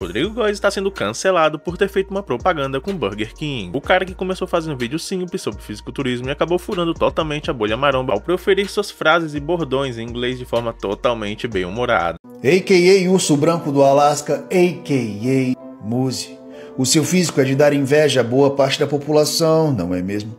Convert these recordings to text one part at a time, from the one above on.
Rodrigo Góes está sendo cancelado por ter feito uma propaganda com Burger King. O cara que começou um vídeo simples sobre fisiculturismo e acabou furando totalmente a bolha maromba ao proferir suas frases e bordões em inglês de forma totalmente bem humorada. A.K.A. Urso Branco do Alasca, A.K.A. Muse. O seu físico é de dar inveja a boa parte da população, não é mesmo?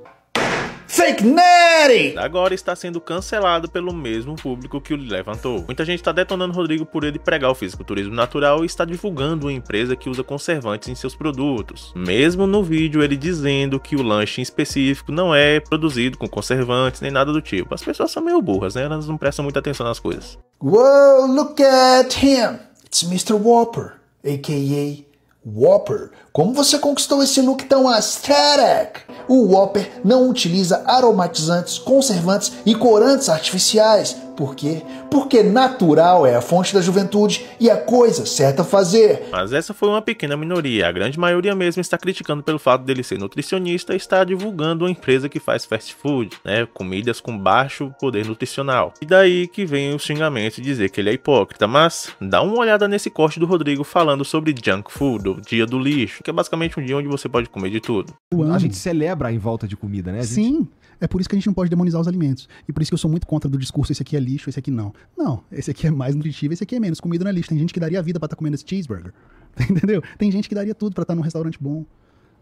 Fake Natty! Agora está sendo cancelado pelo mesmo público que o levantou. Muita gente está detonando Rodrigo por ele pregar o fisiculturismo natural e está divulgando uma empresa que usa conservantes em seus produtos. Mesmo no vídeo ele dizendo que o lanche em específico não é produzido com conservantes nem nada do tipo. As pessoas são meio burras, né? Elas não prestam muita atenção nas coisas. Whoa, look at him! It's Mr. Whopper, a.k.a. Whopper. Como você conquistou esse look tão aesthetic? O Whopper não utiliza aromatizantes, conservantes e corantes artificiais. Por quê? Porque natural é a fonte da juventude e a coisa certa a fazer. Mas essa foi uma pequena minoria. A grande maioria mesmo está criticando pelo fato dele ser nutricionista e estar divulgando uma empresa que faz fast food, né? Comidas com baixo poder nutricional. E daí que vem o xingamento de dizer que ele é hipócrita. Mas dá uma olhada nesse corte do Rodrigo falando sobre junk food, o dia do lixo, que é basicamente um dia onde você pode comer de tudo. A gente celebra em volta de comida, né? A gente... Sim. É por isso que a gente não pode demonizar os alimentos. E por isso que eu sou muito contra do discurso esse aqui é lixo, esse aqui não. Não, esse aqui é mais nutritivo, esse aqui é menos. Comida não é lixo. Tem gente que daria a vida pra estar comendo esse cheeseburger. Entendeu? Tem gente que daria tudo pra estar num restaurante bom.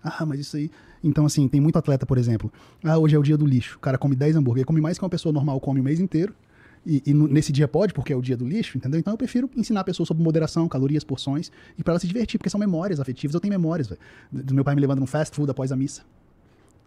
Ah, mas isso aí. Então, assim, tem muito atleta, por exemplo. Ah, hoje é o dia do lixo. O cara come 10 hambúrguer. Come mais que uma pessoa normal come o mês inteiro. E, e nesse dia pode, porque é o dia do lixo, entendeu? Então eu prefiro ensinar a pessoa sobre moderação, calorias, porções, e pra ela se divertir, porque são memórias afetivas. Eu tenho memórias. Do do meu pai me levando num fast food após a missa.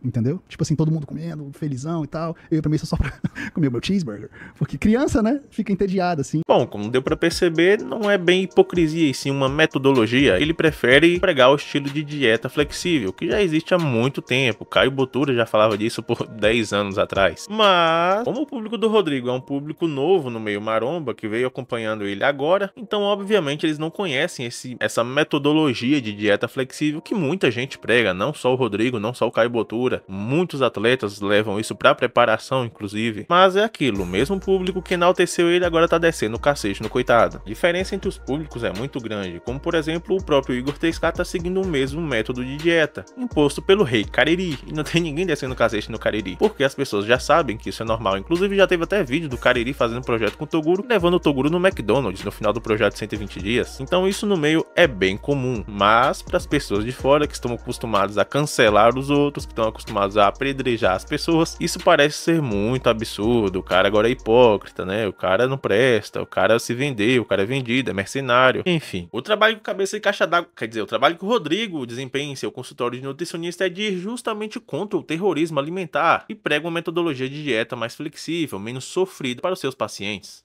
Entendeu? Tipo assim, todo mundo comendo, felizão e tal. Eu pra missa só pra comer meu cheeseburger. Porque criança, né? Fica entediada, assim. Bom, como deu pra perceber, não é bem hipocrisia e sim uma metodologia. Ele prefere pregar o estilo de dieta flexível, que já existe há muito tempo. Caio Botura já falava disso por 10 anos atrás. Mas, como o público do Rodrigo é um público novo no meio maromba, que veio acompanhando ele agora, então obviamente eles não conhecem esse, essa metodologia de dieta flexível que muita gente prega, não só o Rodrigo, não só o Caio Botura. Muitos atletas levam isso pra preparação, inclusive. Mas é aquilo, o mesmo público que enalteceu ele agora tá descendo o cacete no coitado. A diferença entre os públicos é muito grande, como por exemplo o próprio Igor 3K tá seguindo o mesmo método de dieta, imposto pelo rei Cariri, e não tem ninguém descendo o cacete no Cariri, porque as pessoas já sabem que isso é normal. Inclusive já teve até vídeo do Cariri fazendo projeto com o Toguro, levando o Toguro no McDonald's no final do projeto de 120 dias. Então isso no meio é bem comum, mas para as pessoas de fora que estão acostumadas a cancelar os outros, que estão acostumados a apedrejar as pessoas, isso parece ser muito absurdo. O cara agora é hipócrita, né? O cara não presta, o cara se vendeu, o cara é vendido, é mercenário. Enfim, o trabalho com cabeça e caixa d'água, quer dizer, o trabalho que o Rodrigo desempenha em seu consultório de nutricionista é de ir justamente contra o terrorismo alimentar e prega uma metodologia de dieta mais flexível, menos sofrida para os seus pacientes.